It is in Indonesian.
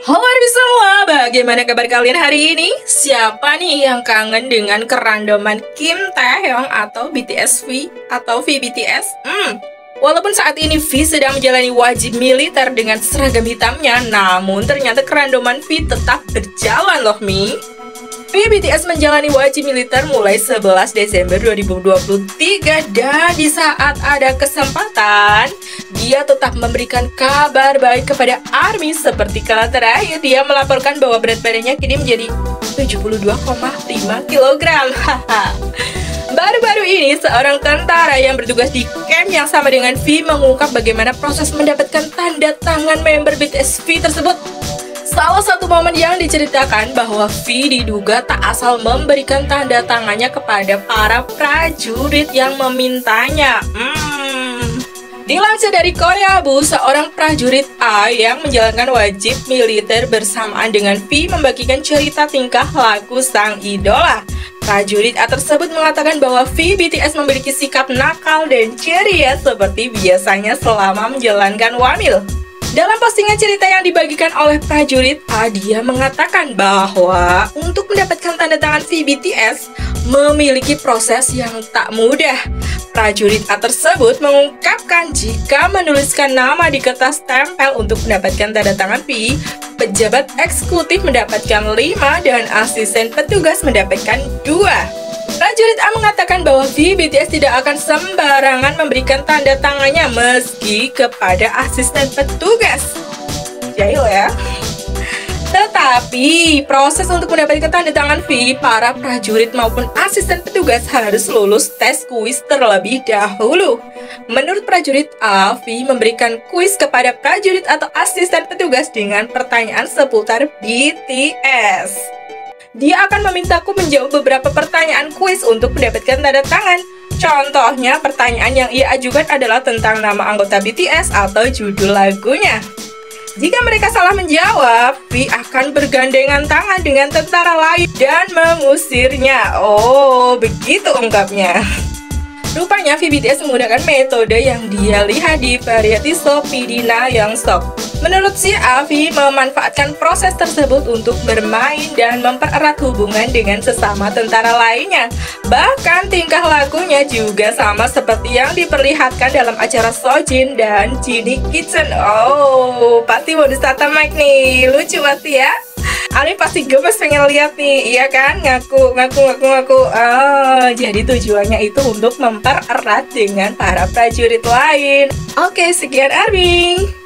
Halo semua, bagaimana kabar kalian hari ini? Siapa nih yang kangen dengan kerandoman Kim Taehyung atau BTS V atau VBTS? Hmm, Walaupun saat ini V sedang menjalani wajib militer dengan seragam hitamnya, namun ternyata kerandoman V tetap berjalan loh Mi. BTS menjalani wajib militer mulai 11 Desember 2023 dan di saat ada kesempatan dia tetap memberikan kabar baik kepada ARMY. Seperti kala terakhir dia melaporkan bahwa berat badannya kini menjadi 72,5 kg. Baru-baru ini seorang tentara yang bertugas di camp yang sama dengan V mengungkap bagaimana proses mendapatkan tanda tangan member BTS V tersebut Salah satu momen yang diceritakan bahwa V diduga tak asal memberikan tanda tangannya kepada para prajurit yang memintanya. Hmm. Dilansir dari Korea Bu, seorang prajurit A yang menjalankan wajib militer bersamaan dengan V membagikan cerita tingkah laku sang idola. Prajurit A tersebut mengatakan bahwa V BTS memiliki sikap nakal dan ceria seperti biasanya selama menjalankan wamil. Dalam postingan cerita yang dibagikan oleh prajurit A, dia mengatakan bahwa untuk mendapatkan tanda tangan VBTS memiliki proses yang tak mudah. Prajurit A tersebut mengungkapkan jika menuliskan nama di kertas tempel untuk mendapatkan tanda tangan V, pejabat eksekutif mendapatkan 5 dan asisten petugas mendapatkan 2. Prajurit A mengatakan bahwa V BTS tidak akan sembarangan memberikan tanda tangannya meski kepada asisten petugas. Jahil ya. Tetapi proses untuk mendapatkan tanda tangan V, para prajurit maupun asisten petugas harus lulus tes kuis terlebih dahulu. Menurut prajurit A, V memberikan kuis kepada prajurit atau asisten petugas dengan pertanyaan seputar BTS. Dia akan memintaku menjawab beberapa pertanyaan kuis untuk mendapatkan tanda tangan. Contohnya, pertanyaan yang ia ajukan adalah tentang nama anggota BTS atau judul lagunya. Jika mereka salah menjawab, V akan bergandengan tangan dengan tentara lain dan mengusirnya. Oh, begitu ungkapnya. Rupanya VBTS menggunakan metode yang dia lihat di variety show Pidina yang Sok. Menurut si Avi, memanfaatkan proses tersebut untuk bermain dan mempererat hubungan dengan sesama tentara lainnya. Bahkan tingkah lakunya juga sama seperti yang diperlihatkan dalam acara Sojin dan Jini Kitchen. Oh, pasti modus tata mic nih, lucu banget ya. Ali pasti gemes pengen lihat nih, iya kan? Ngaku, ngaku, ngaku, ngaku. Oh, jadi tujuannya itu untuk mempererat dengan para prajurit lain. Oke, sekian Arving.